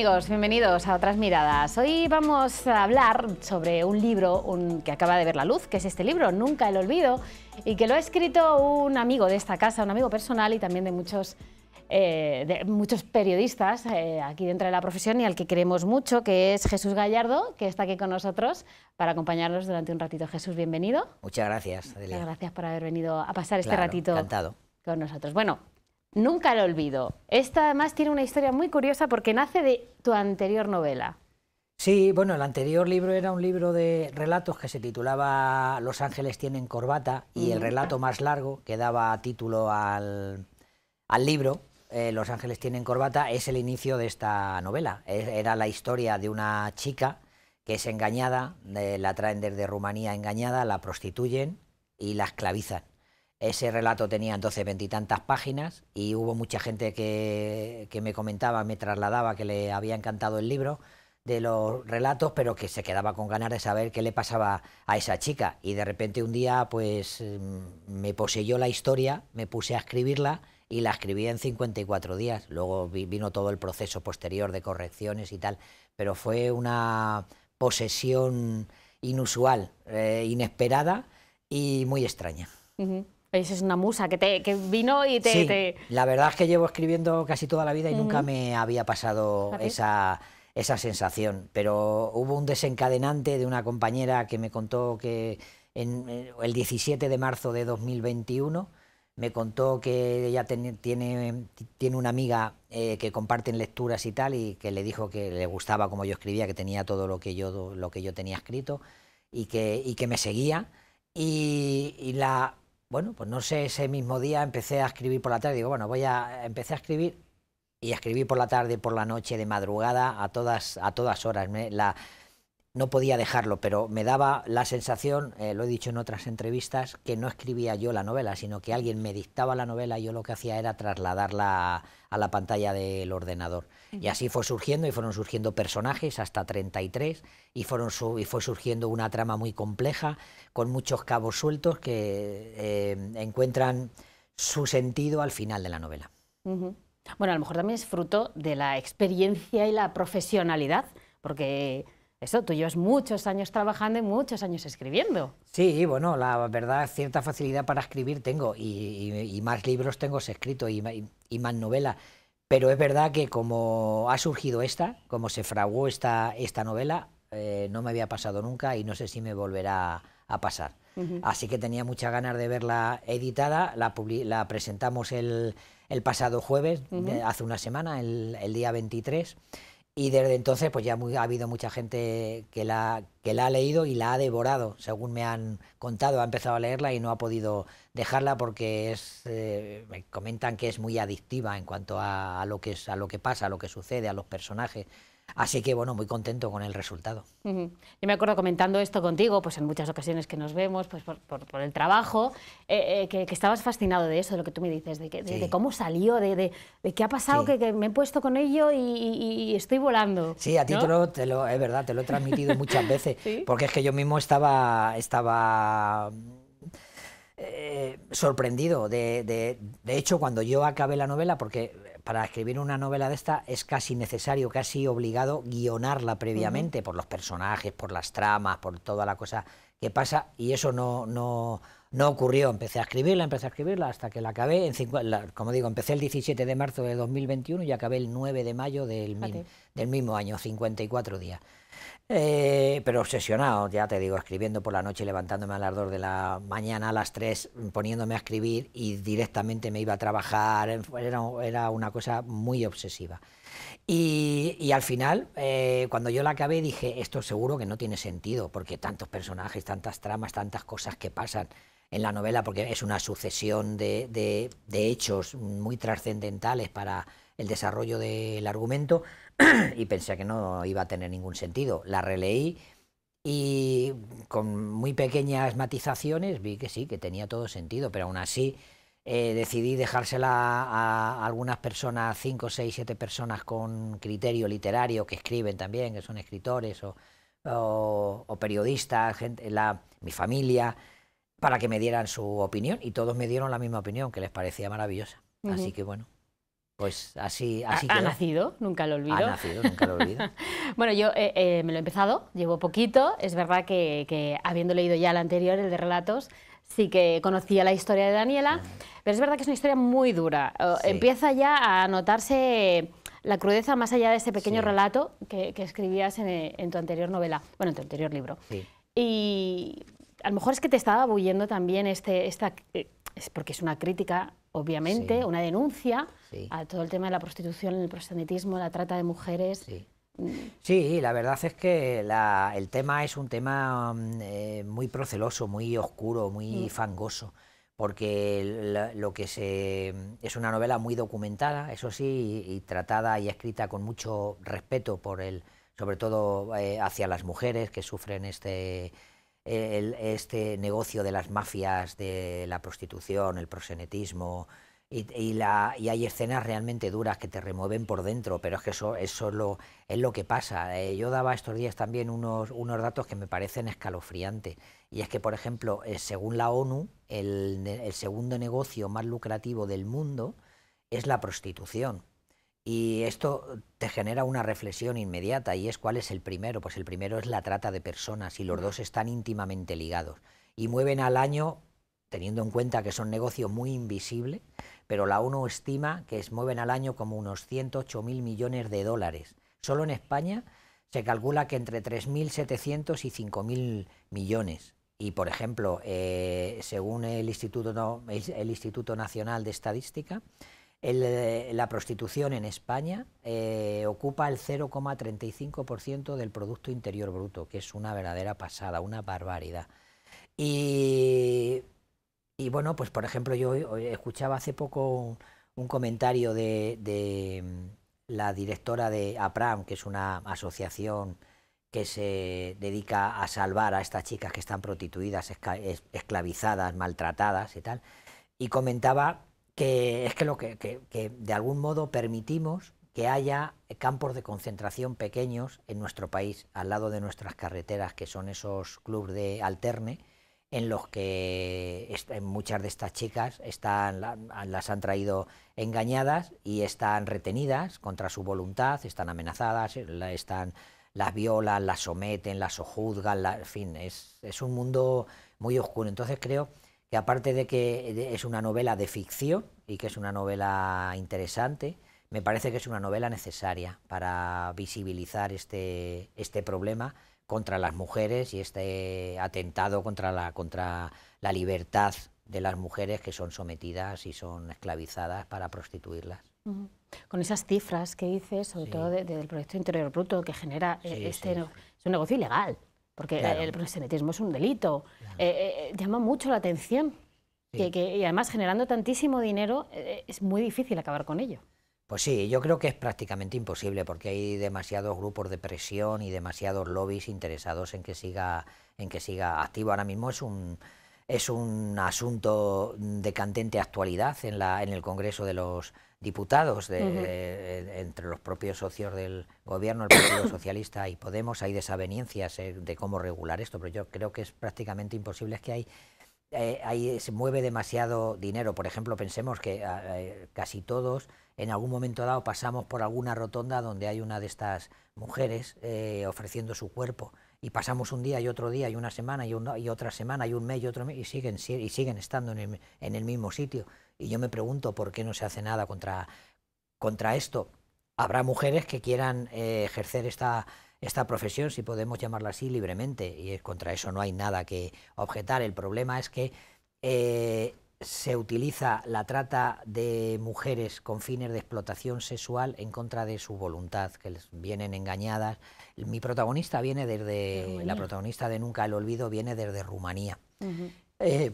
amigos, bienvenidos a Otras Miradas. Hoy vamos a hablar sobre un libro que acaba de ver la luz, que es este libro, Nunca el Olvido, y que lo ha escrito un amigo de esta casa, un amigo personal y también de muchos, eh, de muchos periodistas eh, aquí dentro de la profesión y al que queremos mucho, que es Jesús Gallardo, que está aquí con nosotros para acompañarnos durante un ratito. Jesús, bienvenido. Muchas gracias, Adelia. Muchas gracias por haber venido a pasar este ratito encantado. con nosotros. Bueno, Nunca lo olvido. Esta además tiene una historia muy curiosa porque nace de tu anterior novela. Sí, bueno, el anterior libro era un libro de relatos que se titulaba Los ángeles tienen corbata y el relato más largo que daba título al, libro, eh, Los ángeles tienen corbata, es el inicio de esta novela. era la historia de una chica que es engañada, la traen desde Rumanía engañada, la prostituyen y la esclavizan. Ese relato tenía entonces veintitantas páginas y hubo mucha gente que, me comentaba, me trasladaba que le había encantado el libro de los relatos, pero que se quedaba con ganas de saber qué le pasaba a esa chica. Y de repente un día, pues mm, me poseyó la historia, me puse a escribirla y la escribí en 54 días. Luego vino todo el proceso posterior de correcciones y tal, pero fue una posesión inusual, eh, inesperada y muy extraña. Esa es una musa que, te, que vino y te, sí, La verdad es que llevo escribiendo casi toda la vida y nunca me había pasado esa, esa sensación. Pero hubo un desencadenante de una compañera que me contó que en, eh, el 17 de marzo de 2021 me contó que ella tiene, tiene una amiga eh, que comparten lecturas y tal y que le dijo que le gustaba como yo escribía, que tenía todo lo que yo, lo que yo tenía escrito y que, y que me seguía. Y, y la bueno, pues no sé, ese mismo día empecé a escribir por la tarde. Digo, bueno, voy a. Empecé a escribir y a escribir por la tarde, por la noche, de madrugada, a todas, a todas horas. la, no podía dejarlo, pero me daba la sensación, eh, lo he dicho en otras entrevistas, que no escribía yo la novela, sino que alguien me dictaba la novela y yo lo que hacía era trasladarla a, la pantalla del ordenador. Y así fue surgiendo y fueron surgiendo personajes hasta 33 y, fueron y fue surgiendo una trama muy compleja con muchos cabos sueltos que eh, encuentran su sentido al final de la novela. Bueno, a lo mejor también es fruto de la experiencia y la profesionalidad, porque eso, tú llevas muchos años trabajando y muchos años escribiendo. Sí, bueno, la verdad, cierta facilidad para escribir tengo y, más libros tengo escrito y, más novelas. Pero es verdad que como ha surgido esta, como se fraguó esta, esta novela, eh, no me había pasado nunca y no sé si me volverá a pasar. Así que tenía muchas ganas de verla editada, la, la presentamos el, el, pasado jueves, hace una semana, el, el día 23. Y desde entonces pues ya ha habido mucha gente que la, que la ha leído y la ha devorado, según me han contado, ha empezado a leerla y no ha podido dejarla porque es, eh, me comentan que es muy adictiva en cuanto a, lo que es, a lo que pasa, a lo que sucede, a los personajes. Así que bueno, muy contento con el resultado. Yo me acuerdo comentando esto contigo, pues en muchas ocasiones que nos vemos, pues por, por, el trabajo, eh, eh, que, estabas fascinado de eso, de lo que tú me dices, de, que, de, cómo salió, de, de, qué ha pasado, que, me he puesto con ello y, estoy volando. Sí, a ti te lo, es verdad, te lo he transmitido muchas veces, porque es que yo mismo estaba, estaba eh, sorprendido. De, de hecho, cuando yo acabé la novela, porque para escribir una novela de esta es casi necesario, casi obligado guionarla previamente por los personajes, por las tramas, por toda la cosa que pasa y eso no, no, no ocurrió. Empecé a escribirla, empecé a escribirla hasta que la acabé. En como digo, empecé el 17 de marzo de 2021 y acabé el 9 de mayo del, del mismo año, 54 días. Eh, pero obsesionado, ya te digo, escribiendo por la noche, levantándome a las 2 de la mañana, a las 3, poniéndome a escribir y directamente me iba a trabajar, era, era una cosa muy obsesiva. Y, al final, eh, cuando yo la acabé, dije, esto seguro que no tiene sentido, porque tantos personajes, tantas tramas, tantas cosas que pasan en la novela, porque es una sucesión de, de, de hechos muy trascendentales para el desarrollo del argumento, y pensé que no iba a tener ningún sentido. La releí y con muy pequeñas matizaciones vi que sí, que tenía todo sentido, pero aún así eh, decidí dejársela a algunas personas, cinco, seis, siete personas con criterio literario que escriben también, que son escritores o, o, periodistas, gente, la, mi familia, para que me dieran su opinión y todos me dieron la misma opinión, que les parecía maravillosa. Así que bueno. Pues así, así ha, ha nacido, nunca lo olvido. Ha nacido, nunca lo olvido. bueno, yo eh, eh, me lo he empezado, llevo poquito. Es verdad que, habiendo leído ya el anterior, el de relatos, sí que conocía la historia de Daniela, pero es verdad que es una historia muy dura. Empieza ya a notarse la crudeza más allá de ese pequeño relato que, escribías en, tu anterior novela, bueno, en tu anterior libro. Y a lo mejor es que te estaba bulliendo también este, esta, eh, es porque es una crítica obviamente, una denuncia a todo el tema de la prostitución, el proxenetismo, la trata de mujeres. Sí. la verdad es que el tema es un tema mm, eh, muy proceloso, muy oscuro, muy mm. fangoso, porque lo que se es una novela muy documentada, eso sí, y, tratada y escrita con mucho respeto por el, sobre todo eh, hacia las mujeres que sufren este este negocio de las mafias, de la prostitución, el prosenetismo, y, la, y, hay escenas realmente duras que te remueven por dentro, pero es que eso, eso lo, es lo que pasa. Eh, yo daba estos días también unos, unos datos que me parecen escalofriantes, y es que, por ejemplo, eh, según la ONU, el, el segundo negocio más lucrativo del mundo es la prostitución. Y esto te genera una reflexión inmediata y es cuál es el primero. Pues el primero es la trata de personas y los dos están íntimamente ligados. Y mueven al año, teniendo en cuenta que son negocios muy invisibles, pero la ONU estima que mueven al año como unos 108 mil millones de dólares. Solo en España se calcula que entre 3.700 y 5.000 millones. Y, por ejemplo, eh, según el Instituto, el Instituto Nacional de Estadística, eh, la prostitución en España eh, ocupa el 0,35% del Producto Interior Bruto, que es una verdadera pasada, una barbaridad. Y, bueno, pues por ejemplo, yo escuchaba hace poco un, comentario de, mm, la directora de APRAM, que es una asociación que se dedica a salvar a estas chicas que están prostituidas, esclavizadas, maltratadas y tal, y comentaba que es que lo que, de algún modo permitimos que haya campos de concentración pequeños en nuestro país, al lado de nuestras carreteras, que son esos clubes de alterne, en los que muchas de estas chicas están, las han traído engañadas y están retenidas contra su voluntad, están amenazadas, están, las violan, las someten, las sojuzgan, en fin, es, es un mundo muy oscuro. Entonces creo que aparte de que es una novela de ficción y que es una novela interesante, me parece que es una novela necesaria para visibilizar este, este problema contra las mujeres y este atentado contra la, contra la libertad de las mujeres que son sometidas y son esclavizadas para prostituirlas. Con esas cifras que dices, sobre todo del Proyecto Interior Bruto, que genera eh, este es un negocio ilegal porque el proxenetismo es un delito. Eh, eh, llama mucho la atención que, y además generando tantísimo dinero eh, es muy difícil acabar con ello. Pues sí, yo creo que es prácticamente imposible porque hay demasiados grupos de presión y demasiados lobbies interesados en que siga, en que siga activo. Ahora mismo es un, es un asunto de candente actualidad en, la, en el Congreso de los diputados de, eh, entre los propios socios del gobierno, el Partido Socialista y Podemos, hay desavenencias eh, de cómo regular esto, pero yo creo que es prácticamente imposible, es que hay, eh, se mueve demasiado dinero. Por ejemplo, pensemos que casi todos en algún momento dado pasamos por alguna rotonda donde hay una de estas mujeres ofreciendo su cuerpo y pasamos un día y otro día y una semana y, otra semana y un mes y otro mes y siguen, y siguen estando en el mismo sitio. Y yo me pregunto por qué no se hace nada contra, contra esto. Habrá mujeres que quieran eh, ejercer esta, esta profesión, si podemos llamarla así, libremente, y contra eso no hay nada que objetar. El problema es que eh, se utiliza la trata de mujeres con fines de explotación sexual en contra de su voluntad, que les vienen engañadas. Mi protagonista viene desde, la protagonista de Nunca el Olvido viene desde Rumanía. Eh,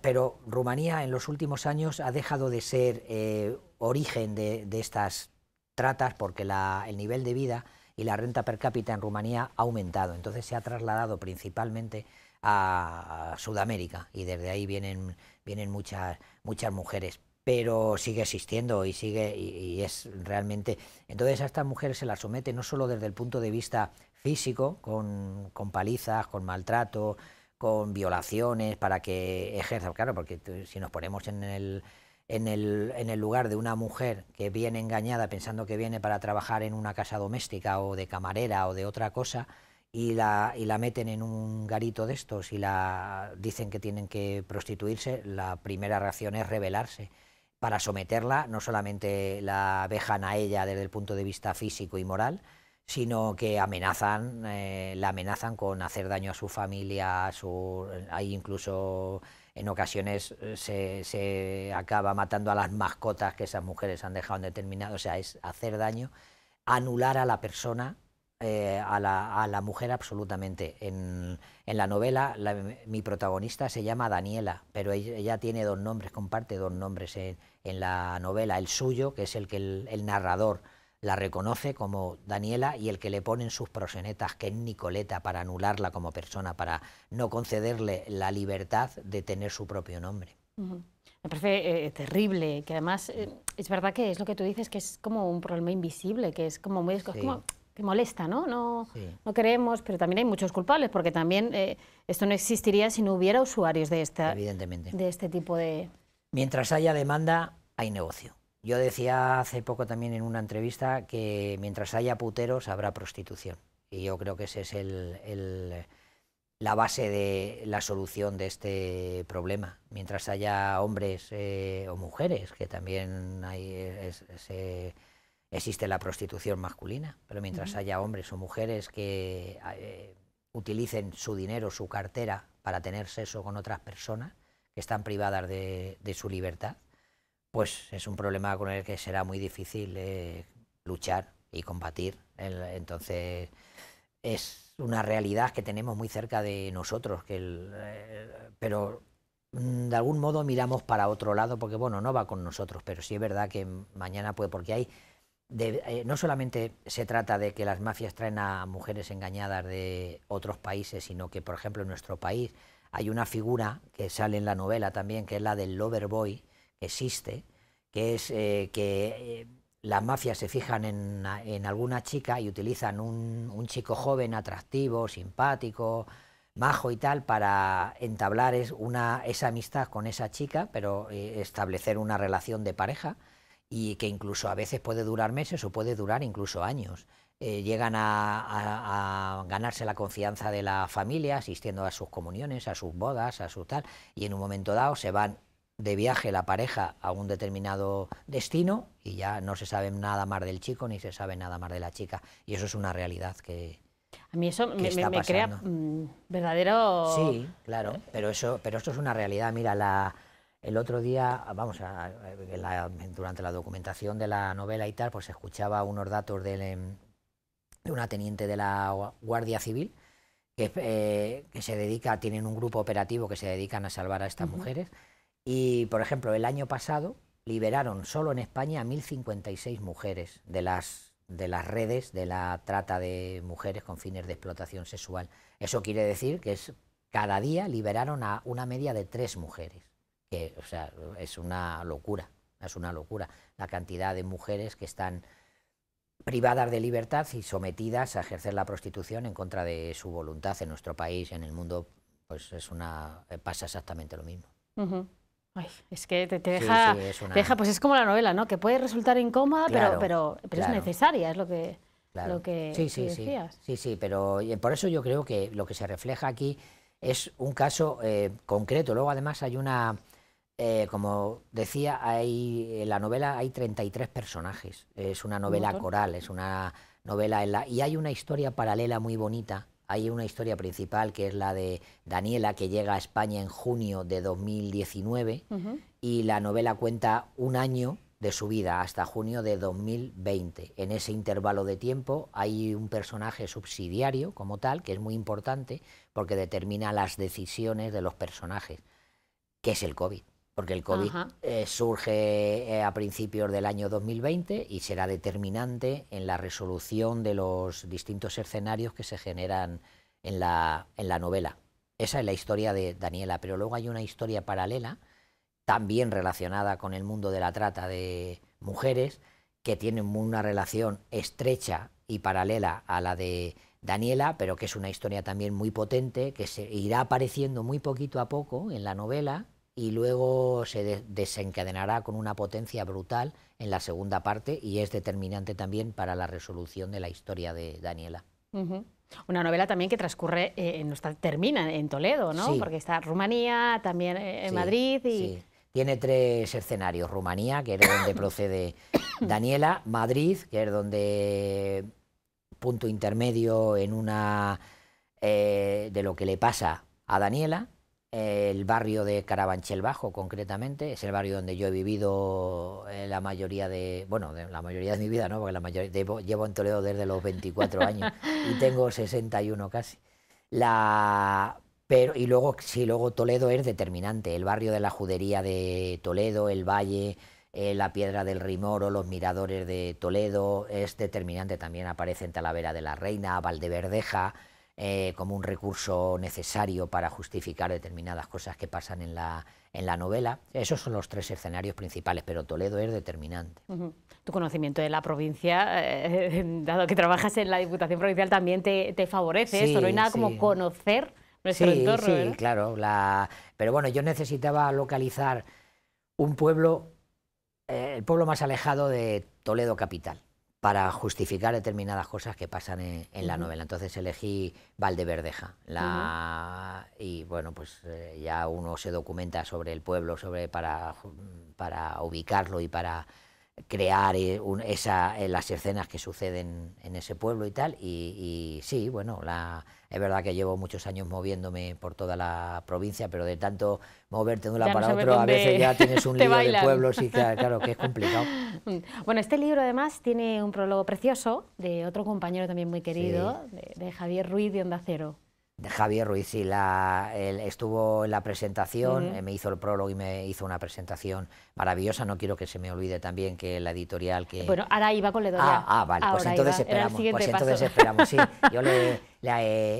pero Rumanía en los últimos años ha dejado de ser eh, origen de, estas tratas porque el nivel de vida y la renta per cápita en Rumanía ha aumentado. Entonces se ha trasladado principalmente a, Sudamérica y desde ahí vienen, vienen muchas, muchas mujeres. Pero sigue existiendo y sigue y, es realmente. Entonces a estas mujeres se las somete no solo desde el punto de vista físico, con, con palizas, con maltrato, con violaciones para que ejerza, claro, porque si nos ponemos en el, en el, en el lugar de una mujer que viene engañada pensando que viene para trabajar en una casa doméstica o de camarera o de otra cosa, y la, y la meten en un garito de estos y la dicen que tienen que prostituirse, la primera reacción es rebelarse. Para someterla, no solamente la vejan a ella desde el punto de vista físico y moral, sino que amenazan, eh, la amenazan con hacer daño a su familia, a su, hay incluso en ocasiones eh, se, se, acaba matando a las mascotas que esas mujeres han dejado en determinado, o sea, es hacer daño, anular a la persona, eh, a, la, a, la, mujer absolutamente. En, en la novela mi protagonista se llama Daniela, pero ella, tiene dos nombres, comparte dos nombres en, en, la novela, el suyo, que es el que el, el narrador la reconoce como Daniela y el que le ponen sus prosenetas, que es Nicoleta, para anularla como persona, para no concederle la libertad de tener su propio nombre. Me parece eh, terrible, que además eh, es verdad que es lo que tú dices, que es como un problema invisible, que es como muy... como, que molesta, ¿no? No, no queremos, pero también hay muchos culpables, porque también eh, esto no existiría si no hubiera usuarios de, esta, Evidentemente. de este tipo de... Mientras haya demanda, hay negocio. Yo decía hace poco también en una entrevista que mientras haya puteros habrá prostitución. Y yo creo que esa es el, la base de la solución de este problema. Mientras haya hombres eh, o mujeres, que también hay, existe la prostitución masculina, pero mientras haya hombres o mujeres que eh, utilicen su dinero, su cartera, para tener sexo con otras personas que están privadas de su libertad, pues es un problema con el que será muy difícil eh, luchar y combatir. entonces es una realidad que tenemos muy cerca de nosotros, que eh, pero mm, de algún modo miramos para otro lado porque bueno no va con nosotros, pero sí es verdad que mañana puede porque hay eh, no solamente se trata de que las mafias traen a mujeres engañadas de otros países, sino que por ejemplo en nuestro país hay una figura que sale en la novela también, que es la del lover boy, existe, que es eh, que eh, las mafias se fijan en, alguna chica y utilizan un, chico joven, atractivo, simpático, majo y tal, para entablar una, esa amistad con esa chica, pero establecer una relación de pareja y que incluso a veces puede durar meses o puede durar incluso años. llegan a, a, ganarse la confianza de la familia, asistiendo a sus comuniones, a sus bodas, a su tal, y en un momento dado se van de viaje la pareja a un determinado destino y ya no se sabe nada más del chico ni se sabe nada más de la chica. Y eso es una realidad que, a mí eso me, crea mm, verdadero... Sí, claro, pero, eso, pero esto es una realidad. Mira, la, el otro día, vamos, a, durante la documentación de la novela y tal, pues escuchaba unos datos de, de una teniente de la Guardia Civil que, eh, que, se dedica, tienen un grupo operativo que se dedican a salvar a estas mujeres. Y, por ejemplo, el año pasado liberaron solo en España a 1.056 mujeres de las, de las redes de la trata de mujeres con fines de explotación sexual. Eso quiere decir que es, cada día liberaron a una media de tres mujeres, que o sea, es una locura, es una locura la cantidad de mujeres que están privadas de libertad y sometidas a ejercer la prostitución en contra de su voluntad en nuestro país, en el mundo, pues es una pasa exactamente lo mismo es que te, deja, deja, pues es como la novela, ¿no? Que puede resultar incómoda, pero, pero, pero es necesaria, es lo que, lo que, sí, sí, decías. Sí, sí, pero por eso yo creo que lo que se refleja aquí es un caso eh, concreto. Luego, además, hay una, eh, como decía, hay, en la novela hay 33 personajes. Es una novela coral, es una novela en la, y hay una historia paralela muy bonita hay una historia principal que es la de Daniela, que llega a España en junio de 2019 y la novela cuenta un año de su vida hasta junio de 2020. En ese intervalo de tiempo hay un personaje subsidiario como tal, que es muy importante porque determina las decisiones de los personajes, que es el COVID porque el COVID eh, surge eh, a principios del año 2020 y será determinante en la resolución de los distintos escenarios que se generan en la, en la novela. Esa es la historia de Daniela, pero luego hay una historia paralela, también relacionada con el mundo de la trata de mujeres, que tiene una relación estrecha y paralela a la de Daniela, pero que es una historia también muy potente, que se irá apareciendo muy poquito a poco en la novela y luego se desencadenará con una potencia brutal en la segunda parte y es determinante también para la resolución de la historia de Daniela. Una novela también que transcurre, eh, termina en Toledo, ¿no? Porque está Rumanía, también eh, en Madrid y... Tiene tres escenarios, Rumanía, que es de donde procede Daniela, Madrid, que es donde punto intermedio en una eh, de lo que le pasa a Daniela, el barrio de Carabanchel Bajo, concretamente, es el barrio donde yo he vivido eh, la mayoría de, bueno, la mayoría de mi vida, ¿no? Porque la mayoría, llevo en Toledo desde los 24 años y tengo 61 casi. La, pero, y luego, sí, luego Toledo es determinante, el barrio de la judería de Toledo, el valle, eh, la piedra del Rimoro, los miradores de Toledo, es determinante, también aparece en Talavera de la Reina, Valdeverdeja, eh, como un recurso necesario para justificar determinadas cosas que pasan en la, en la novela. Esos son los tres escenarios principales, pero Toledo es determinante. Tu conocimiento de la provincia, eh, dado que trabajas en la Diputación Provincial, también te, favorece esto, no hay nada como conocer nuestro entorno. Sí, claro, pero bueno, yo necesitaba localizar un pueblo, eh, el pueblo más alejado de Toledo capital para justificar determinadas cosas que pasan en, la novela. Entonces elegí Valdeverdeja. La, Y bueno, pues eh, ya uno se documenta sobre el pueblo, sobre para, para ubicarlo y para crear eh, esa, eh, las escenas que suceden en ese pueblo y tal. Y, sí, bueno, la, es verdad que llevo muchos años moviéndome por toda la provincia, pero de tanto moverte de un lado para otro, a veces ya tienes un lío de pueblos y claro, que es complicado. Bueno, este libro además tiene un prólogo precioso de otro compañero también muy querido, de, Javier Ruiz de Onda Cero de Javier Ruiz, sí, la, él estuvo en la presentación, eh, me hizo el prólogo y me hizo una presentación maravillosa. No quiero que se me olvide también que la editorial que... Bueno, ahora iba con la editorial. Ah, ah vale, pues entonces esperamos. Pues entonces esperamos, sí. Yo le, le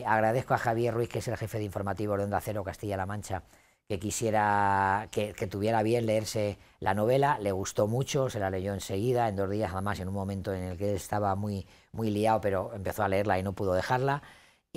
eh, agradezco a Javier Ruiz, que es el jefe de informativo de Onda Cero Castilla-La Mancha, que quisiera, que, que, tuviera bien leerse la novela, le gustó mucho, se la leyó enseguida, en dos días, además en un momento en el que estaba muy, muy liado, pero empezó a leerla y no pudo dejarla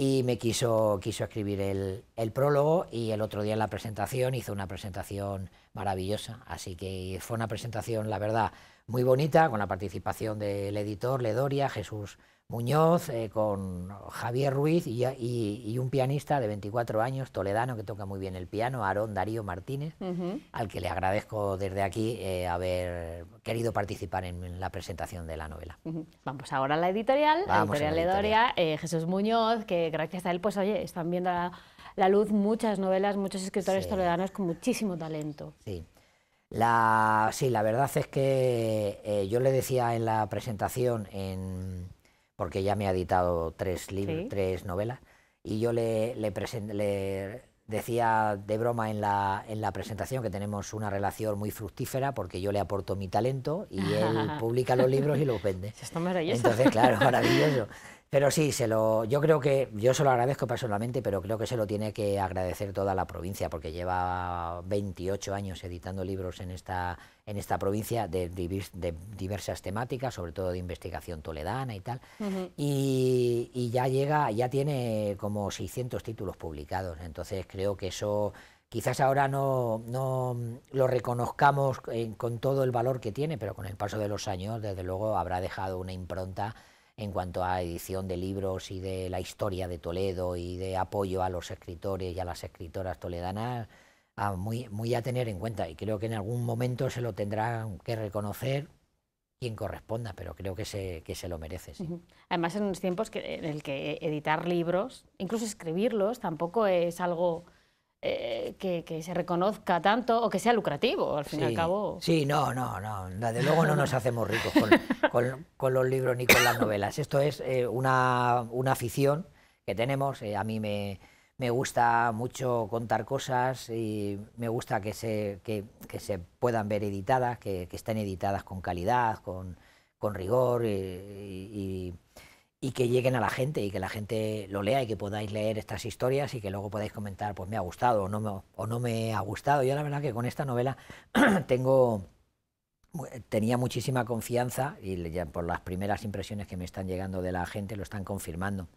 y me quiso, quiso escribir el, el, prólogo y el otro día en la presentación hizo una presentación maravillosa. Así que fue una presentación, la verdad, muy bonita, con la participación del editor Ledoria, Jesús Muñoz, eh, con Javier Ruiz y, un pianista de 24 años, toledano, que toca muy bien el piano, Aarón Darío Martínez, al que le agradezco desde aquí eh, haber querido participar en, la presentación de la novela. Vamos ahora a la editorial, la editorial Ledoria, eh, Jesús Muñoz, que gracias a él, pues oye, están viendo la, luz muchas novelas, muchos escritores toledanos con muchísimo talento. Sí. La, sí, la verdad es que yo le decía en la presentación en porque ya me ha editado tres libros, tres novelas, y yo le, le, decía de broma en la, en la presentación que tenemos una relación muy fructífera porque yo le aporto mi talento y él publica los libros y los vende. Entonces, claro, maravilloso. Pero sí, se lo, yo creo que, yo se lo agradezco personalmente, pero creo que se lo tiene que agradecer toda la provincia, porque lleva 28 años editando libros en esta, en esta provincia de, diversas temáticas, sobre todo de investigación toledana y tal, y, ya llega, ya tiene como 600 títulos publicados, entonces creo que eso quizás ahora no, no lo reconozcamos con todo el valor que tiene, pero con el paso de los años, desde luego, habrá dejado una impronta en cuanto a edición de libros y de la historia de Toledo y de apoyo a los escritores y a las escritoras toledanas, a muy, muy a tener en cuenta. Y creo que en algún momento se lo tendrán que reconocer quien corresponda, pero creo que se, que se lo merece. Además, en unos tiempos que, en el que editar libros, incluso escribirlos, tampoco es algo eh, que, se reconozca tanto o que sea lucrativo, al fin y al cabo. Sí, no, no, no, desde luego no nos hacemos ricos con, los libros ni con las novelas. Esto es eh, una, una, afición que tenemos. Eh, a mí me, me, gusta mucho contar cosas y me gusta que se, que, se puedan ver editadas, que, estén editadas con calidad, con, con rigor y y que lleguen a la gente y que la gente lo lea y que podáis leer estas historias y que luego podáis comentar, pues me ha gustado o no me, o no me ha gustado. Yo la verdad que con esta novela tengo tenía muchísima confianza y ya por las primeras impresiones que me están llegando de la gente lo están confirmando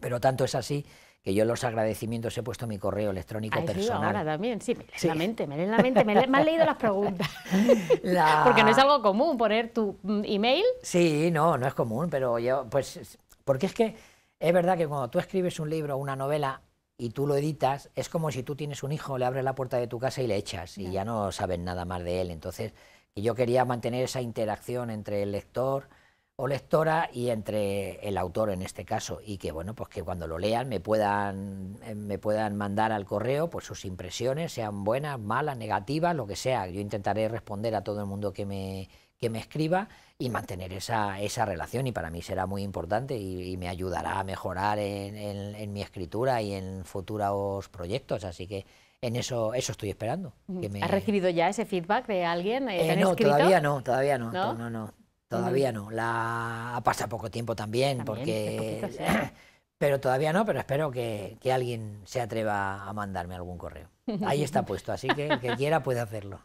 Pero tanto es así que yo en los agradecimientos he puesto mi correo electrónico personal. ahora también, sí, me lees la mente, me lees la mente, me, han leído las preguntas. Porque no es algo común poner tu mm, email. Sí, no, no es común, pero yo, pues, porque es que es verdad que cuando tú escribes un libro o una novela y tú lo editas, es como si tú tienes un hijo, le abres la puerta de tu casa y le echas y ya no sabes nada más de él. Entonces, yo quería mantener esa interacción entre el lector o lectora y entre el autor en este caso y que bueno pues que cuando lo lean me puedan eh, me puedan mandar al correo pues sus impresiones sean buenas malas negativas lo que sea yo intentaré responder a todo el mundo que me que me escriba y mantener esa, esa relación y para mí será muy importante y, me ayudará a mejorar en, mi escritura y en futuros proyectos así que en eso eso estoy esperando. ¿Has recibido ya ese feedback de alguien? Eh, no, todavía no, todavía no, no, no, Todavía no. La ha pasado poco tiempo también, porque. pero todavía no, pero espero que, que, alguien se atreva a mandarme algún correo. Ahí está puesto, así que el que quiera puede hacerlo.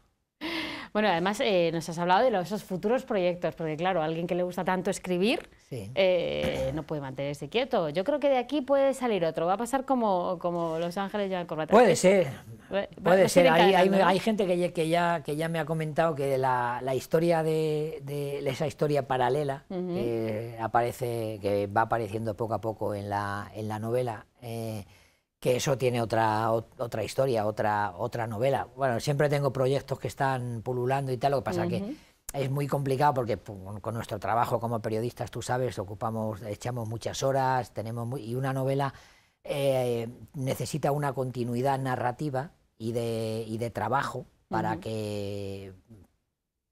Bueno, además eh, nos has hablado de los, esos futuros proyectos, porque claro, alguien que le gusta tanto escribir eh, no puede mantenerse quieto. Yo creo que de aquí puede salir otro, va a pasar como, como Los Ángeles ya Corbata. Puede ser, puede ser. Hay, hay, gente que, que, ya, que ya me ha comentado que la, la historia de, de, esa historia paralela que aparece, que va apareciendo poco a poco en la, en la novela, eh, que eso tiene otra, otra historia, otra, otra novela. Bueno, siempre tengo proyectos que están pululando y tal, lo que pasa que es muy complicado porque con nuestro trabajo como periodistas, tú sabes, ocupamos, echamos muchas horas, tenemos y una novela eh, necesita una continuidad narrativa y de, y de trabajo para que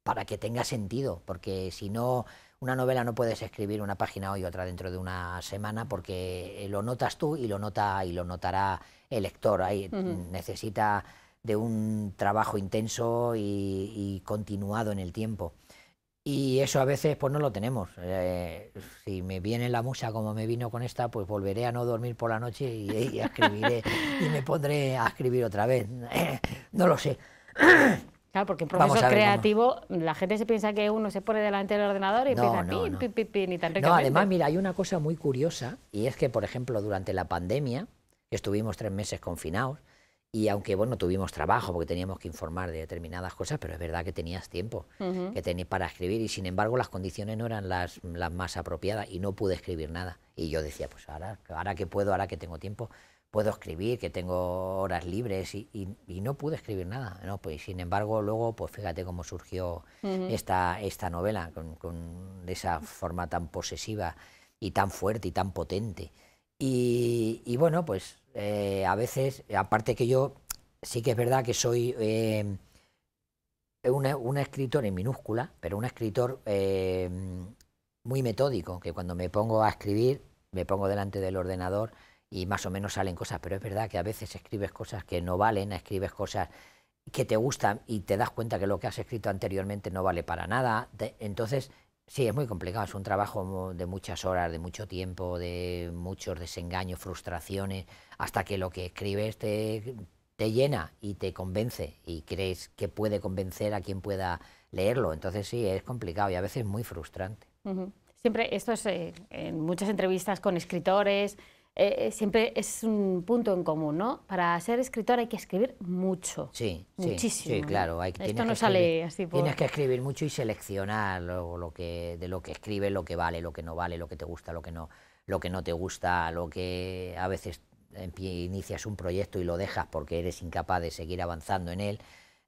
para que tenga sentido, porque si no una novela no puedes escribir una página hoy y otra dentro de una semana porque lo notas tú y lo nota y lo notará el lector. Ahí necesita de un trabajo intenso y, continuado en el tiempo. Y eso a veces pues no lo tenemos. Eh, si me viene la musa como me vino con esta, pues volveré a no dormir por la noche y, y escribiré y me pondré a escribir otra vez. no lo sé. Claro, porque en proceso creativo la gente se piensa que uno se pone delante del ordenador y empieza no, pin, pin, pin, tan No, además, mira, hay una cosa muy curiosa y es que, por ejemplo, durante la pandemia, estuvimos tres meses confinados, y aunque, bueno, tuvimos trabajo porque teníamos que informar de determinadas cosas, pero es verdad que tenías tiempo que tenías para escribir y, sin embargo, las condiciones no eran las, las más apropiadas y no pude escribir nada. Y yo decía, pues ahora, ahora que puedo, ahora que tengo tiempo, puedo escribir, que tengo horas libres y, no pude escribir nada. ¿no? Pues, sin embargo, luego, pues fíjate cómo surgió esta, esta novela con, esa forma tan posesiva y tan fuerte y tan potente. Y, bueno, pues eh, a veces, aparte que yo sí que es verdad que soy eh, un escritor en minúscula, pero un escritor eh, muy metódico, que cuando me pongo a escribir, me pongo delante del ordenador, y más o menos salen cosas, pero es verdad que a veces escribes cosas que no valen, escribes cosas que te gustan y te das cuenta que lo que has escrito anteriormente no vale para nada. entonces, sí, es muy complicado, es un trabajo de muchas horas, de mucho tiempo, de muchos desengaños, frustraciones, hasta que lo que escribes te, te llena y te convence y crees que puede convencer a quien pueda leerlo. Entonces sí, es complicado y a veces muy frustrante. Siempre, esto es eh, en muchas entrevistas con escritores, eh, eh, siempre es un punto en común, ¿no? Para ser escritor hay que escribir mucho. Sí, muchísimo. Sí, claro. Hay, Esto no sale así por... Tienes que escribir mucho y seleccionar lo, que, de lo que escribes, lo que vale, lo que no vale, lo que te gusta, lo que no, lo que no te gusta, lo que a veces inicias un proyecto y lo dejas porque eres incapaz de seguir avanzando en él.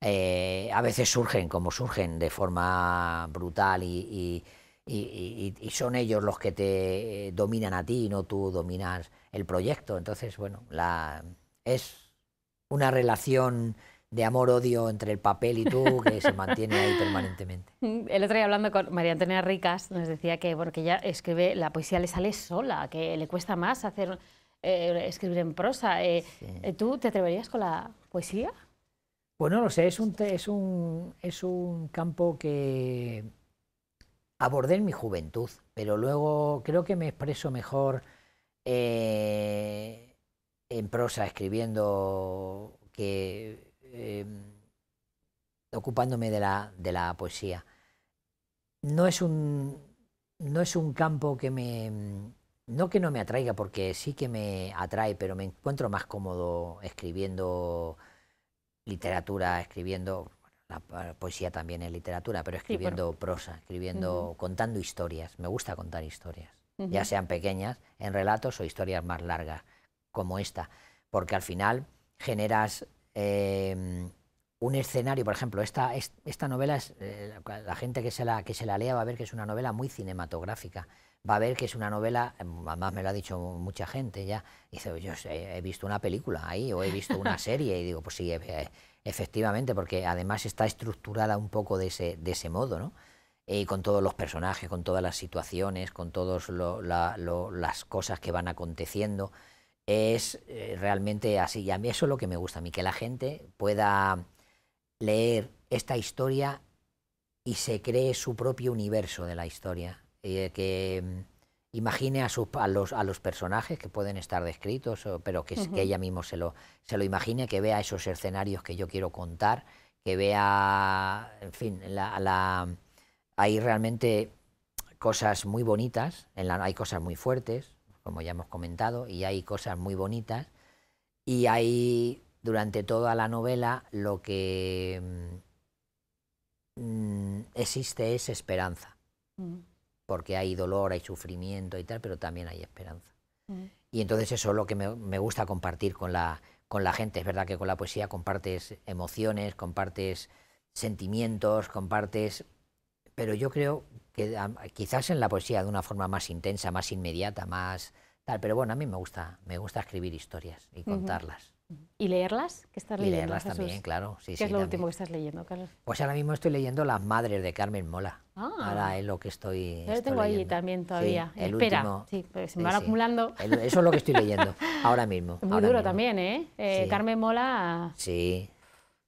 Eh, a veces surgen como surgen de forma brutal y y, son ellos los que te dominan a ti y no tú dominas el proyecto. Entonces, bueno, la, es una relación de amor-odio entre el papel y tú que se mantiene ahí permanentemente. El otro día hablando con María Antonia Ricas nos decía que, bueno, que ella escribe, la poesía le sale sola, que le cuesta más hacer, eh, escribir en prosa. Eh, eh, ¿Tú te atreverías con la poesía? Bueno, no sé, es un, es un, es un campo que abordé en mi juventud, pero luego creo que me expreso mejor eh, en prosa, escribiendo, que em, ocupándome de la, de la poesía. No es un, no es un campo que me, no que no me atraiga, porque sí que me atrae, pero me encuentro más cómodo escribiendo literatura, escribiendo, la, poesía también es literatura, pero escribiendo prosa, escribiendo, contando historias. Me gusta contar historias, ya sean pequeñas, en relatos o historias más largas, como esta, porque al final generas em, un escenario, por ejemplo, esta, esta novela, es, eh, la gente que se la, que se la lea va a ver que es una novela muy cinematográfica va a ver que es una novela, em, además me lo ha dicho mucha gente ya, dice, yo he visto una película ahí o he visto una serie y digo, pues sí, efectivamente, porque además está estructurada un poco de ese, de ese modo, ¿no? Y con todos los personajes, con todas las situaciones, con todas las cosas que van aconteciendo, es eh, realmente así. Y a mí eso es lo que me gusta, a mí, que la gente pueda leer esta historia y se cree su propio universo de la historia eh, que mm, imagine a, a, los, a los personajes que pueden estar descritos, pero que, que, ella mismo se lo, se lo imagine, que vea esos escenarios que yo quiero contar, que vea, en fin, la, la, hay realmente cosas muy bonitas, en la, hay cosas muy fuertes, como ya hemos comentado, y hay cosas muy bonitas, y hay durante toda la novela lo que mm, mm, existe es esperanza porque hay dolor, hay sufrimiento y tal, pero también hay esperanza. Mm. Y entonces eso es lo que me, gusta compartir con la, con la gente. Es verdad que con la poesía compartes emociones, compartes sentimientos, compartes... Pero yo creo que quizás en la poesía de una forma más intensa, más inmediata, más tal, pero bueno, a mí me gusta, me gusta escribir historias y contarlas. ¿Y leerlas? ¿Qué estás leyendo? Y leerlas también, claro. ¿Qué es lo último que estás leyendo, Carlos? Pues ahora mismo estoy leyendo Las Madres de Carmen Mola. Ah. Ahora es lo que estoy. Yo lo tengo ahí también todavía. el Espera, último, sí, porque se me van acumulando. eso es lo que estoy leyendo ahora mismo. Muy duro también, ¿eh? eh Carmen Mola. Sí,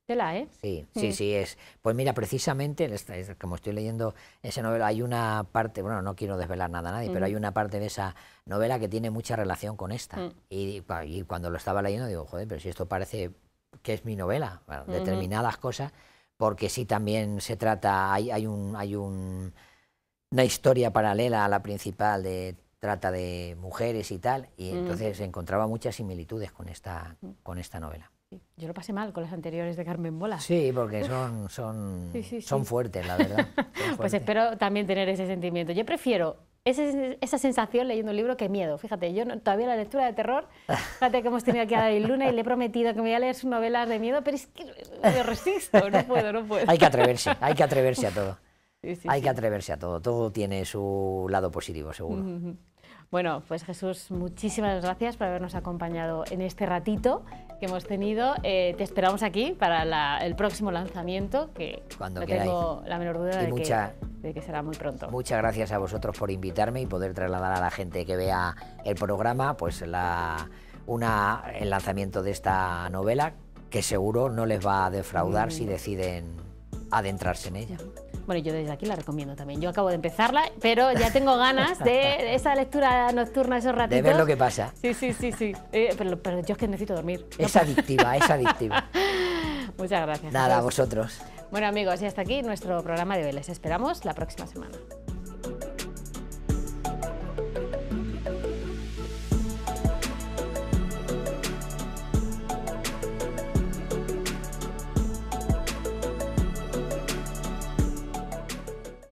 Tela, ¿eh? Sí, sí, sí, es. Pues mira, precisamente, como estoy leyendo esa novela, hay una parte, bueno, no quiero desvelar nada a nadie, pero hay una parte de esa novela que tiene mucha relación con esta. Mm. Y, cuando lo estaba leyendo digo, joder, pero si esto parece que es mi novela, determinadas cosas, porque sí también se trata, hay, hay, un, hay un, una historia paralela a la principal de trata de mujeres y tal, y entonces encontraba muchas similitudes con esta, mm. con esta novela. Yo lo pasé mal con las anteriores de Carmen Bola. Sí, porque son, son, son fuertes, la verdad. Pues espero también tener ese sentimiento. Yo prefiero esa sensación leyendo un libro que miedo. Fíjate, yo todavía la lectura de terror, fíjate que hemos tenido aquí a David Luna y le he prometido que me voy a leer sus novelas de miedo, pero es que me resisto, no puedo, no puedo. Hay que atreverse, hay que atreverse a todo. hay que atreverse a todo, todo tiene su lado positivo, seguro. Bueno, pues Jesús, muchísimas gracias por habernos acompañado en este ratito que hemos tenido. Eh, te esperamos aquí para el próximo lanzamiento, que Cuando no tengo la menor duda de, que, será muy pronto. Muchas gracias a vosotros por invitarme y poder trasladar a la gente que vea el programa pues la, una, el lanzamiento de esta novela, que seguro no les va a defraudar mm. si deciden adentrarse en ella. Bueno, yo desde aquí la recomiendo también. Yo acabo de empezarla, pero ya tengo ganas de esa lectura nocturna, esos ratitos. De ver lo que pasa. Sí, sí, sí, sí. Eh, pero, yo es que necesito dormir. Es adictiva, es adictiva. Muchas gracias. Nada, a vosotros. Bueno amigos, y hasta aquí nuestro programa de hoy. Les esperamos la próxima semana.